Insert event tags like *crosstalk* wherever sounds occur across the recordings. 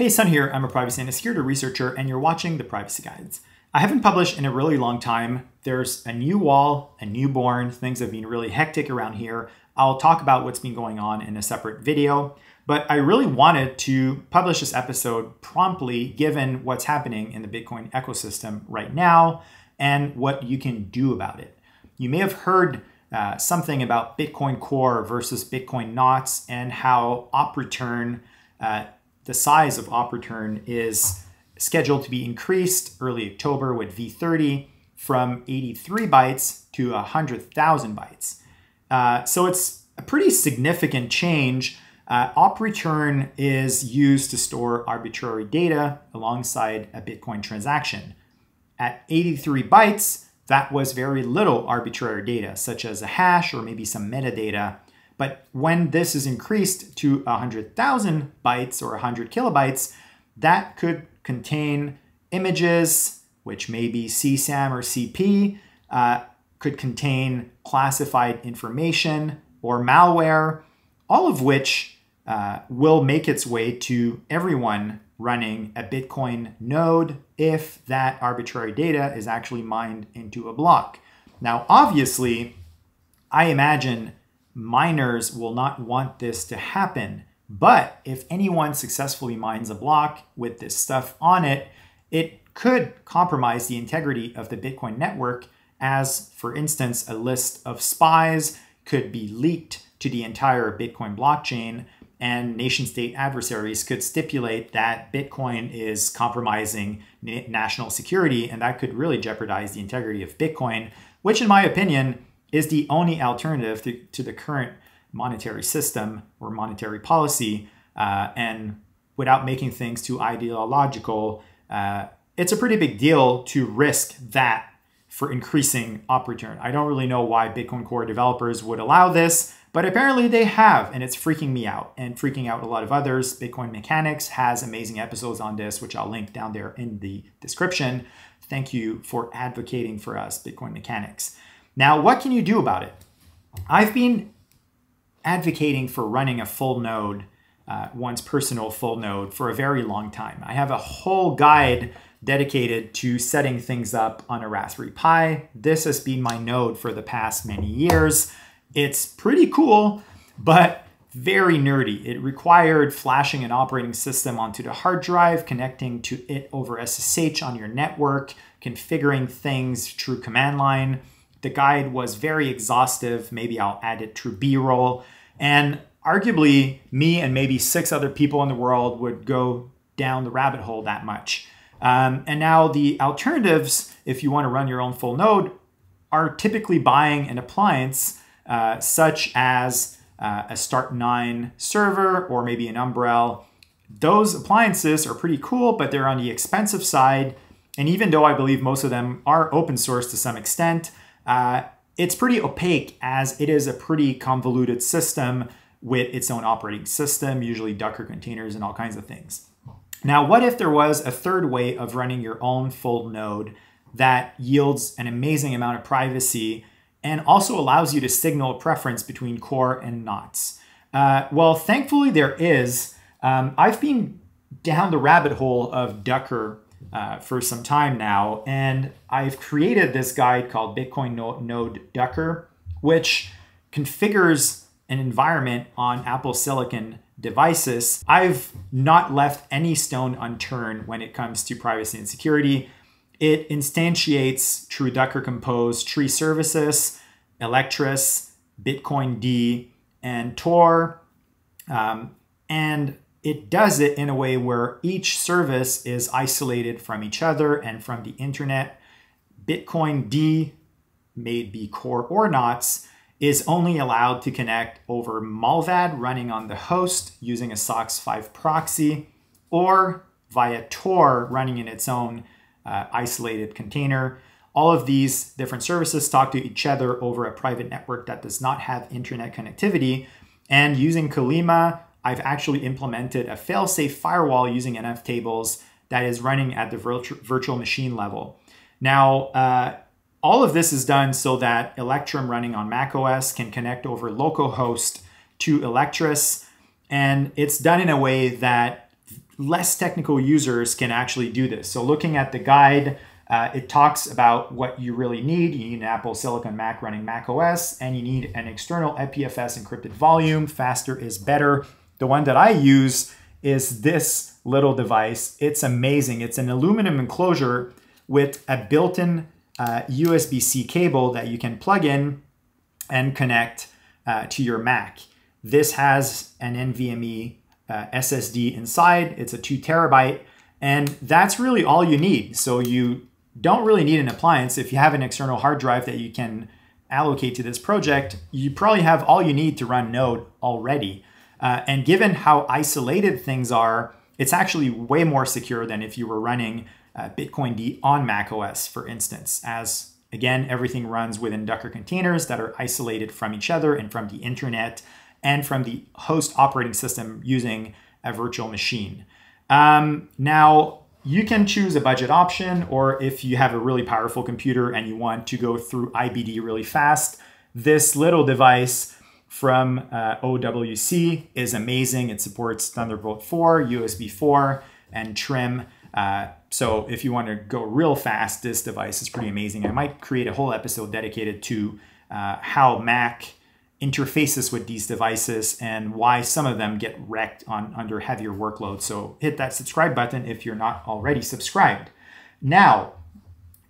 Hey, Sun here. I'm a privacy and security researcher, and you're watching the Privacy Guides. I haven't published in a really long time. There's a new wall, a newborn. Things have been really hectic around here. I'll talk about what's been going on in a separate video, but I really wanted to publish this episode promptly given what's happening in the Bitcoin ecosystem right now and what you can do about it. You may have heard uh, something about Bitcoin Core versus Bitcoin Knots and how op return uh, the size of op return is scheduled to be increased early October with V30 from 83 bytes to 100,000 bytes. Uh, so it's a pretty significant change. Uh, op return is used to store arbitrary data alongside a Bitcoin transaction. At 83 bytes, that was very little arbitrary data, such as a hash or maybe some metadata but when this is increased to 100,000 bytes or 100 kilobytes, that could contain images, which may be CSAM or CP, uh, could contain classified information or malware, all of which uh, will make its way to everyone running a Bitcoin node if that arbitrary data is actually mined into a block. Now, obviously, I imagine miners will not want this to happen. But if anyone successfully mines a block with this stuff on it, it could compromise the integrity of the Bitcoin network, as, for instance, a list of spies could be leaked to the entire Bitcoin blockchain, and nation state adversaries could stipulate that Bitcoin is compromising national security, and that could really jeopardize the integrity of Bitcoin, which, in my opinion, is the only alternative to, to the current monetary system or monetary policy. Uh, and without making things too ideological, uh, it's a pretty big deal to risk that for increasing op return. I don't really know why Bitcoin Core developers would allow this, but apparently they have, and it's freaking me out and freaking out a lot of others. Bitcoin Mechanics has amazing episodes on this, which I'll link down there in the description. Thank you for advocating for us, Bitcoin Mechanics. Now, what can you do about it? I've been advocating for running a full node, uh, one's personal full node, for a very long time. I have a whole guide dedicated to setting things up on a Raspberry Pi. This has been my node for the past many years. It's pretty cool, but very nerdy. It required flashing an operating system onto the hard drive, connecting to it over SSH on your network, configuring things through command line, the guide was very exhaustive. Maybe I'll add it to B-roll. And arguably, me and maybe six other people in the world would go down the rabbit hole that much. Um, and now the alternatives, if you want to run your own full node, are typically buying an appliance uh, such as uh, a Start9 server or maybe an Umbrel. Those appliances are pretty cool, but they're on the expensive side. And even though I believe most of them are open source to some extent, uh, it's pretty opaque as it is a pretty convoluted system with its own operating system, usually Docker containers and all kinds of things. Now, what if there was a third way of running your own full node that yields an amazing amount of privacy and also allows you to signal a preference between core and knots? Uh, well, thankfully there is. Um, I've been down the rabbit hole of Docker uh, for some time now. And I've created this guide called Bitcoin Node Docker, which configures an environment on Apple Silicon devices. I've not left any stone unturned when it comes to privacy and security. It instantiates True Docker Compose tree services, Electrs, Bitcoin D, and Tor. Um, and it does it in a way where each service is isolated from each other and from the internet. Bitcoin D, made be core or knots, is only allowed to connect over Mullvad running on the host using a SOCKS 5 proxy or via Tor running in its own uh, isolated container. All of these different services talk to each other over a private network that does not have internet connectivity. And using Colima I've actually implemented a fail-safe firewall using nftables that is running at the virtu virtual machine level. Now, uh, all of this is done so that Electrum running on macOS can connect over localhost to Electrs, and it's done in a way that less technical users can actually do this. So looking at the guide, uh, it talks about what you really need. You need an Apple Silicon Mac running Mac OS, and you need an external APFS encrypted volume. Faster is better. The one that I use is this little device. It's amazing. It's an aluminum enclosure with a built-in uh, USB-C cable that you can plug in and connect uh, to your Mac. This has an NVMe uh, SSD inside. It's a two terabyte, and that's really all you need. So you don't really need an appliance. If you have an external hard drive that you can allocate to this project, you probably have all you need to run Node already. Uh, and given how isolated things are, it's actually way more secure than if you were running uh, Bitcoin D on macOS, for instance, as again, everything runs within Docker containers that are isolated from each other and from the internet and from the host operating system using a virtual machine. Um, now, you can choose a budget option, or if you have a really powerful computer and you want to go through IBD really fast, this little device from uh, OWC is amazing. It supports Thunderbolt 4, USB 4, and Trim. Uh, so if you want to go real fast, this device is pretty amazing. I might create a whole episode dedicated to uh, how Mac interfaces with these devices and why some of them get wrecked on under heavier workloads. So hit that subscribe button if you're not already subscribed. Now,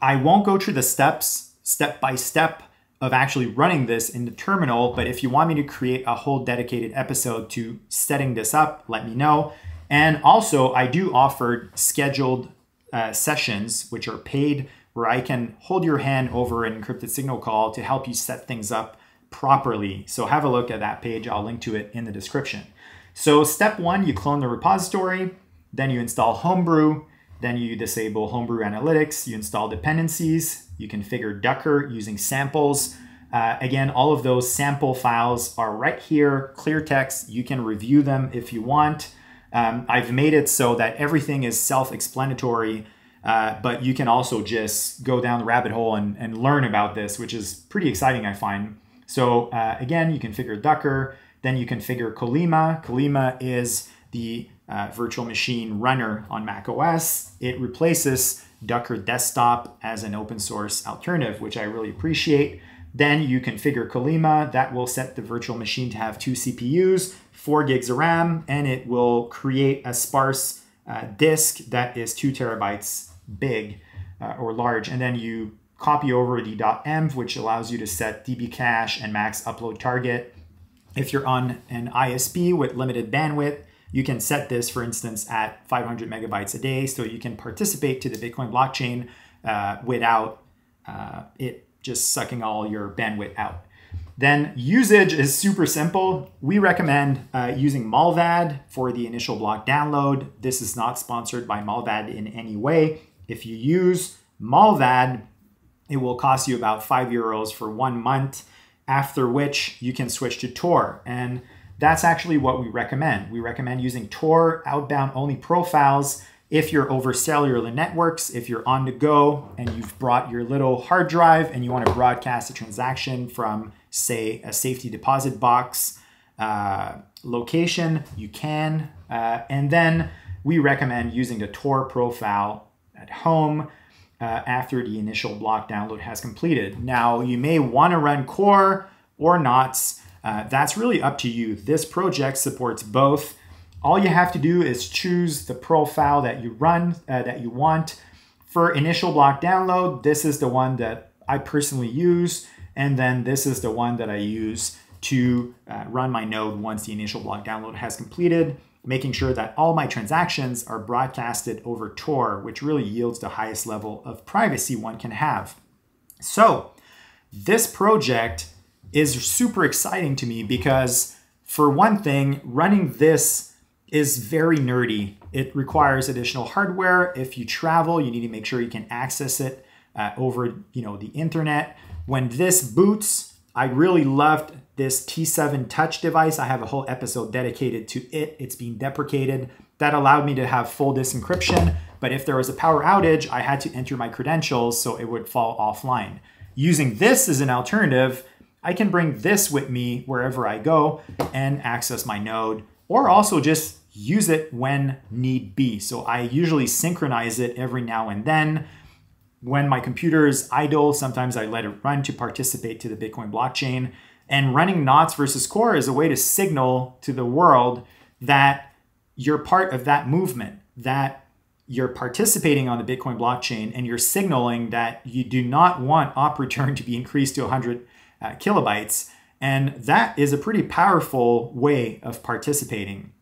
I won't go through the steps step by step of actually running this in the terminal, but if you want me to create a whole dedicated episode to setting this up, let me know. And also, I do offer scheduled uh, sessions, which are paid, where I can hold your hand over an encrypted signal call to help you set things up properly. So have a look at that page. I'll link to it in the description. So step one, you clone the repository, then you install Homebrew, then you disable Homebrew Analytics, you install dependencies, you configure Docker using samples. Uh, again, all of those sample files are right here, clear text. You can review them if you want. Um, I've made it so that everything is self-explanatory, uh, but you can also just go down the rabbit hole and, and learn about this, which is pretty exciting, I find. So uh, again, you configure Docker, then you configure Colima. Colima is the uh, virtual machine runner on Mac OS. It replaces Docker Desktop as an open source alternative, which I really appreciate. Then you configure Colima. That will set the virtual machine to have two CPUs, four gigs of RAM, and it will create a sparse uh, disk that is two terabytes big uh, or large. And then you copy over the .env, which allows you to set DB cache and max upload target. If you're on an ISP with limited bandwidth, you can set this, for instance, at 500 megabytes a day, so you can participate to the Bitcoin blockchain uh, without uh, it just sucking all your bandwidth out. Then usage is super simple. We recommend uh, using Mullvad for the initial block download. This is not sponsored by Mullvad in any way. If you use Mullvad, it will cost you about five euros for one month, after which you can switch to Tor. And that's actually what we recommend. We recommend using Tor outbound only profiles if you're over cellular networks, if you're on the go and you've brought your little hard drive and you want to broadcast a transaction from, say, a safety deposit box uh, location, you can. Uh, and then we recommend using the Tor profile at home uh, after the initial block download has completed. Now, you may want to run core or not. Uh, that's really up to you. This project supports both. All you have to do is choose the profile that you run, uh, that you want. For initial block download, this is the one that I personally use. And then this is the one that I use to uh, run my node once the initial block download has completed making sure that all my transactions are broadcasted over Tor, which really yields the highest level of privacy one can have. So this project is super exciting to me because for one thing, running this is very nerdy. It requires additional hardware. If you travel, you need to make sure you can access it uh, over you know, the internet. When this boots, I really loved this T7 Touch device. I have a whole episode dedicated to it. It's being deprecated. That allowed me to have full disk encryption, but if there was a power outage, I had to enter my credentials so it would fall offline. Using this as an alternative, I can bring this with me wherever I go and access my node, or also just use it when need be. So I usually synchronize it every now and then. When my computer is idle, sometimes I let it run to participate to the Bitcoin blockchain. And running knots versus core is a way to signal to the world that you're part of that movement, that you're participating on the Bitcoin blockchain and you're signaling that you do not want op return to be increased to 100 uh, kilobytes. And that is a pretty powerful way of participating.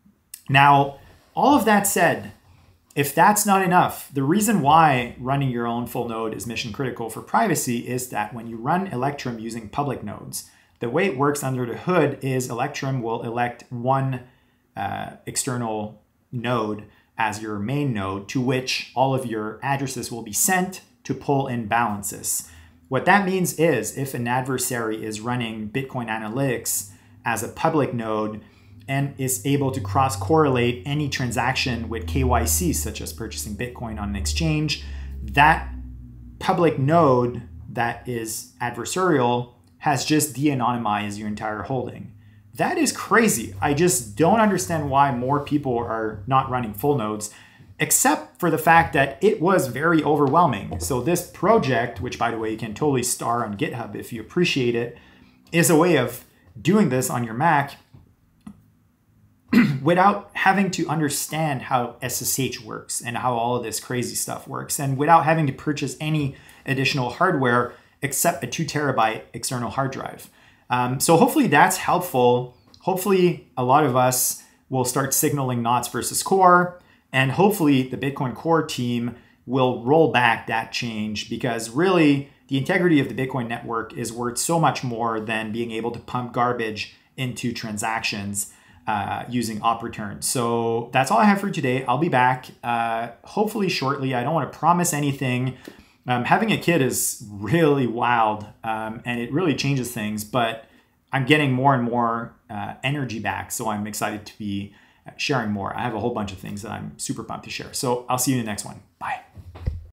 Now, all of that said, if that's not enough, the reason why running your own full node is mission critical for privacy is that when you run Electrum using public nodes, the way it works under the hood is Electrum will elect one uh, external node as your main node to which all of your addresses will be sent to pull in balances. What that means is if an adversary is running Bitcoin Analytics as a public node and is able to cross correlate any transaction with KYC, such as purchasing Bitcoin on an exchange, that public node that is adversarial has just de anonymized your entire holding. That is crazy. I just don't understand why more people are not running full nodes, except for the fact that it was very overwhelming. So, this project, which by the way, you can totally star on GitHub if you appreciate it, is a way of doing this on your Mac *clears throat* without having to understand how SSH works and how all of this crazy stuff works, and without having to purchase any additional hardware except a two terabyte external hard drive. Um, so hopefully that's helpful. Hopefully a lot of us will start signaling knots versus core, and hopefully the Bitcoin core team will roll back that change because really the integrity of the Bitcoin network is worth so much more than being able to pump garbage into transactions uh, using op returns. So that's all I have for today. I'll be back uh, hopefully shortly. I don't want to promise anything. Um, having a kid is really wild um, and it really changes things, but I'm getting more and more uh, energy back. So I'm excited to be sharing more. I have a whole bunch of things that I'm super pumped to share. So I'll see you in the next one.